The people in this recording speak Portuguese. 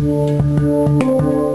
Música